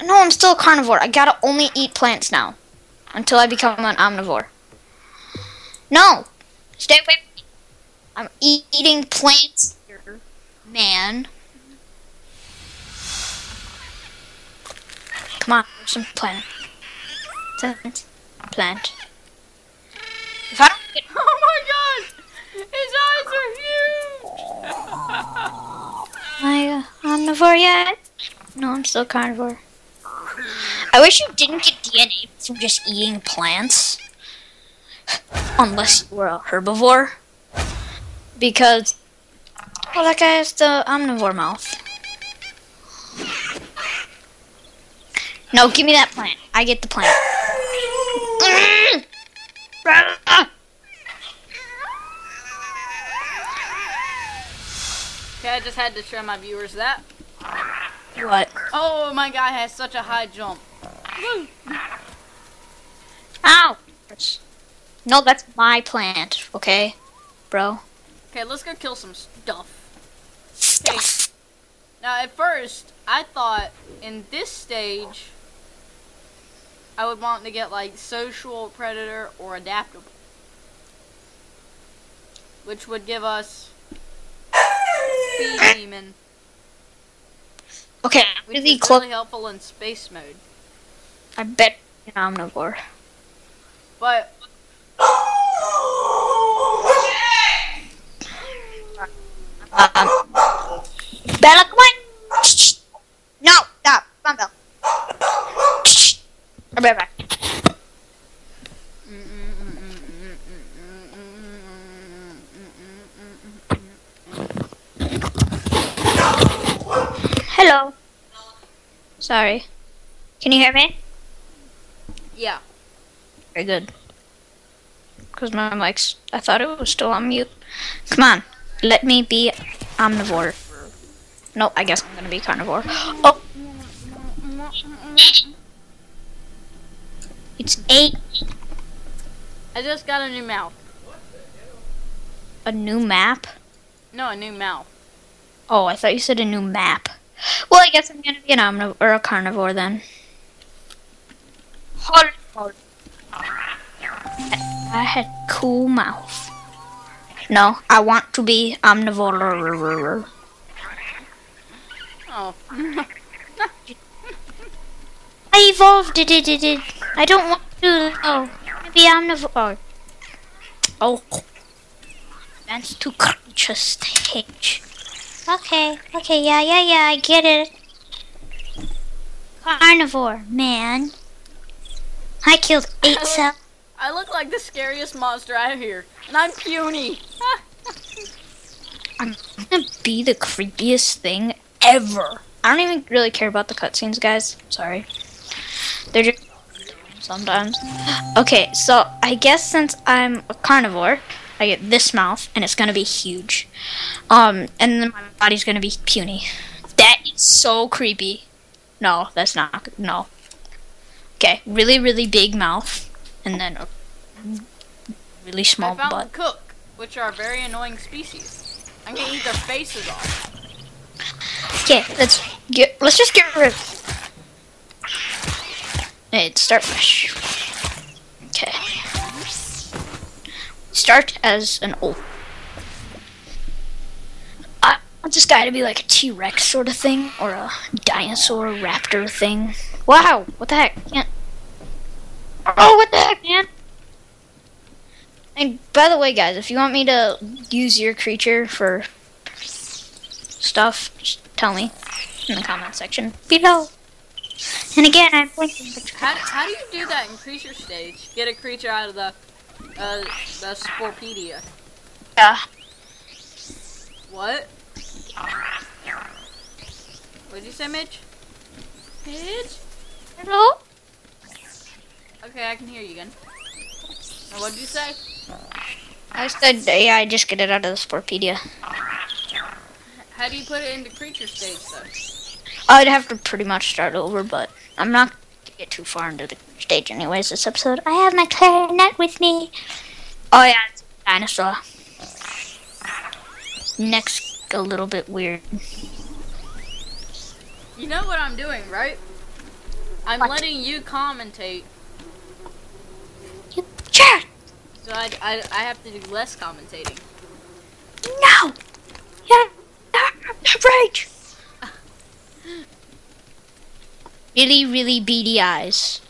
Um, no, I'm still a carnivore. I gotta only eat plants now. Until I become an omnivore. No! Stay away from me. I'm e- eating plants here, man. Come on, some plant. Plant. Plant. If I don't get Oh my god! His eyes are huge! my omnivore yet? No, I'm still carnivore. I wish you didn't get DNA from just eating plants. Unless you were a herbivore. Because, well, that guy has the omnivore mouth. No, give me that plant. I get the plant. Okay, I just had to show my viewers that. What? Oh, my guy has such a high jump. Woo! Ow! No, that's my plant, okay? Bro. Okay, let's go kill some stuff. Stuff. Now, at first, I thought in this stage, I would want to get like social, predator, or adaptable, which would give us speed demon, Okay, which really is really helpful in space mode. I bet an omnivore. But Um, Bella, come on! No, stop. Come on, Bella. I'll be right back. Hello. Sorry. Can you hear me? yeah, Very good. Because my mic's, I thought it was still on mute. Come on, let me be omnivore. No, I guess I'm gonna be carnivore. Oh! It's eight. I just got a new mouth. A new map? No, a new mouth. Oh, I thought you said a new map. Well, I guess I'm gonna be an omnivore or a carnivore then. Hold hold. I had cool mouth. No, I want to be omnivore. Oh, I evolved it, it, it, it. I don't want to oh, be omnivore. Oh. That's too creature stage. Okay, okay, yeah, yeah, yeah, I get it. Carnivore, man. I killed eight cells. I look like the scariest monster out here, and I'm puny. I'm gonna be the creepiest thing ever. I don't even really care about the cutscenes, guys. Sorry. They're just sometimes. Okay, so I guess since I'm a carnivore, I get this mouth, and it's gonna be huge. Um, and then my body's gonna be puny. That is so creepy. No, that's not. No. Okay, really, really big mouth, and then a really small I found butt. cook, which are very annoying species. I'm gonna eat their faces off. Okay, let's get. Let's just get rid. Of it. Hey, start fresh. Start as an old. I want this guy to be like a T Rex sort of thing, or a dinosaur raptor thing. Wow, what the heck? Can't. Oh, what the heck, man? And by the way, guys, if you want me to use your creature for stuff, just tell me in the comment section below. And again, I'm blinking How, how do you do that in creature stage? Get a creature out of the uh, the Sporepedia. Yeah. What? What'd you say, Mitch? Mitch? Hello? Okay, I can hear you again. Now, what'd you say? I said, yeah, I just get it out of the Sporepedia. How do you put it into creature stage, though? I'd have to pretty much start over, but I'm not get too far into the stage anyways this episode. I have my clarinet with me. Oh yeah, it's a dinosaur. Next, a little bit weird. You know what I'm doing, right? I'm What? letting you commentate, You jerk! so I, I, I have to do less commentating. No! Yeah, rage! Really, really beady eyes.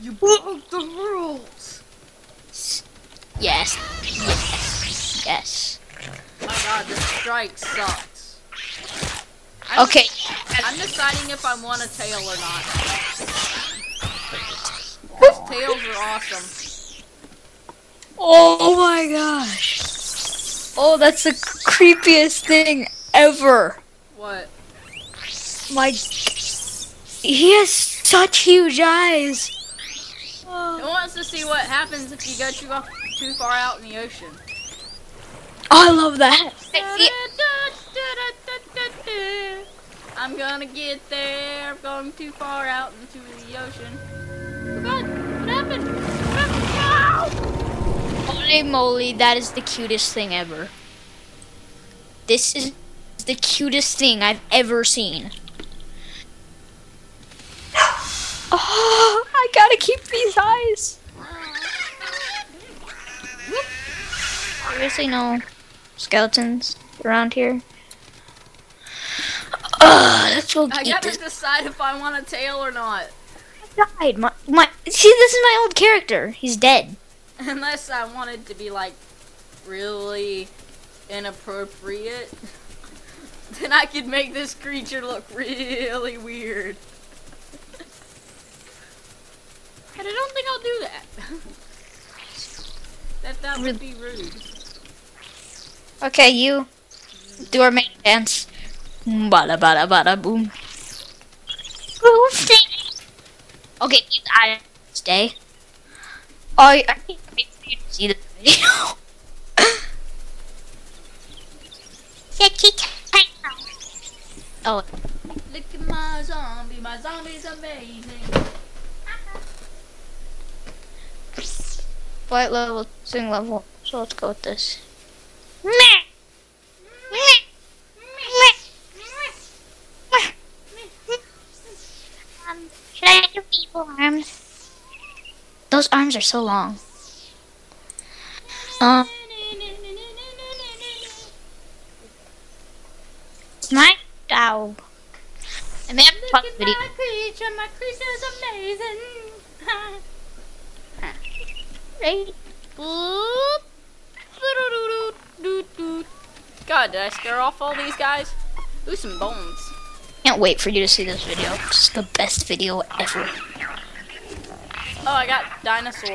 You broke the rules. Yes, yes, yes. My god, this strike sucks. I'm Okay, I'm deciding if I want a tail or not. Tails are awesome. Oh my gosh. Oh, that's the creepiest thing ever. What? My. He has such huge eyes. Who wants to see what happens if you go too, off, too far out in the ocean? Oh, I love that. I'm gonna get there. I'm going too far out into the ocean. Oh god, what happened? What happened? Holy moly, that is the cutest thing ever. This is the cutest thing I've ever seen. Oh, I gotta keep these eyes. Seriously, no skeletons around here. Ugh, let's go I gotta this. decide if I want a tail or not. Died. My, my, see, this is my old character. He's dead. Unless I wanted to be like really inappropriate. then I could make this creature look really weird. But I don't think I'll do that. that that would be rude. Okay, you do our main dance. Bada bada bada boom. Okay, I stay. Oh, I I can't wait for you to see this video. oh, Look at my zombie, my zombie's amazing. Flight level, swing level. So let's go with this. Um, should I do people arms? Those arms are so long. Um, my dog. And then Look fuck at video. my creature, my creature's amazing. God, did I scare off all these guys? Ooh, some bones. Can't wait for you to see this video. It's the best video ever. Oh, I got dinosaur.